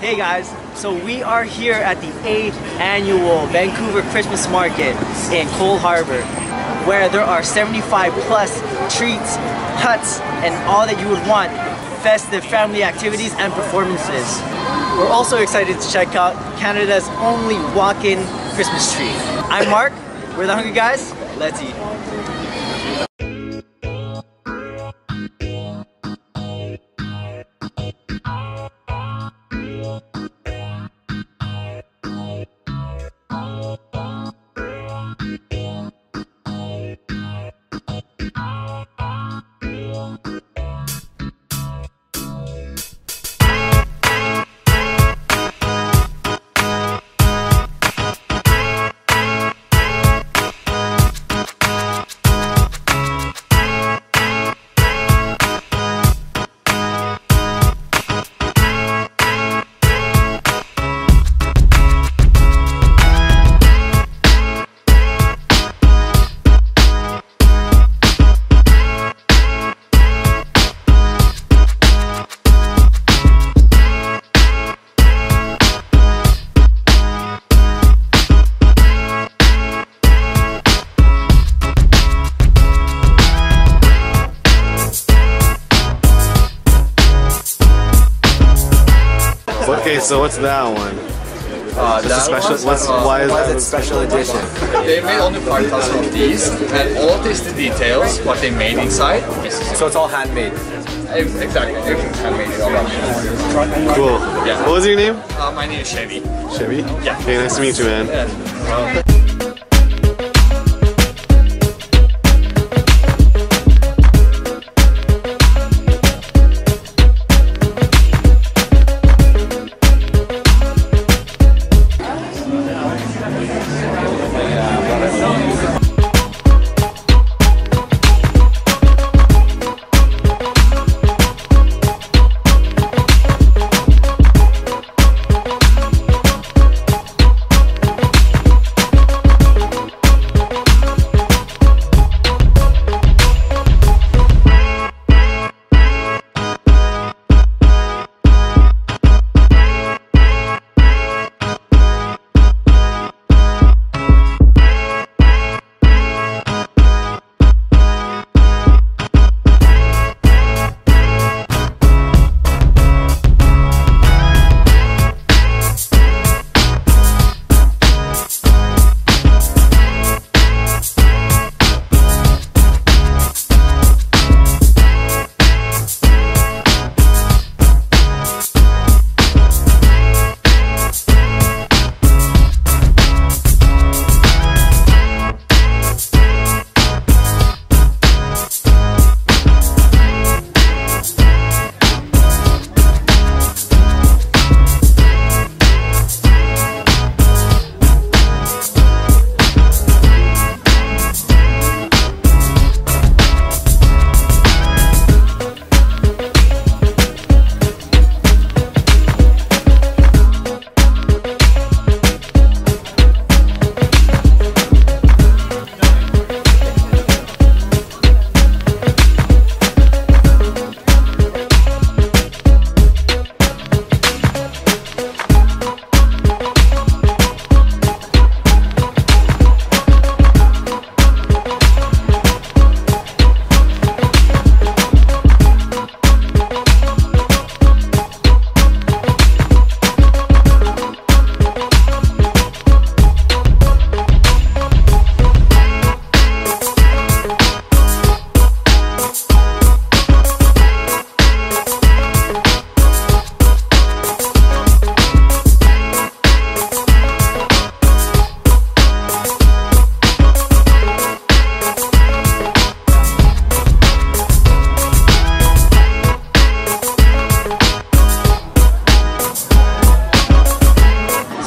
Hey guys, so we are here at the 8th annual Vancouver Christmas Market in Coal Harbour where there are 75 plus treats, huts, and all that you would want festive family activities and performances. We're also excited to check out Canada's only walk-in Christmas tree. I'm Mark, we're the Hungry Guys, let's eat. Oh, oh. Okay, so what's that one? Uh, Just a that special. one's, What's uh, why is why that? it special edition? They made only part of these, and all this the details, what they made inside. So it's all handmade. Exactly, everything's handmade. Cool. Yeah. What was your name? Uh, my name is Chevy. Chevy. Yeah. Okay, nice to meet you, man. Yeah.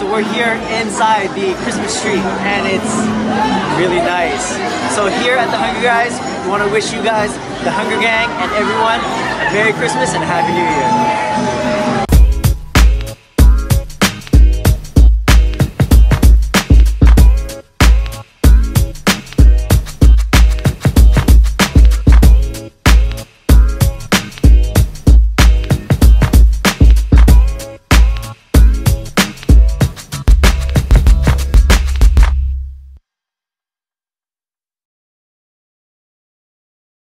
We're here inside the Christmas tree and it's really nice. So here at the Hungry Guys, we want to wish you guys, the Hunger Gang and everyone, a Merry Christmas and a Happy New Year.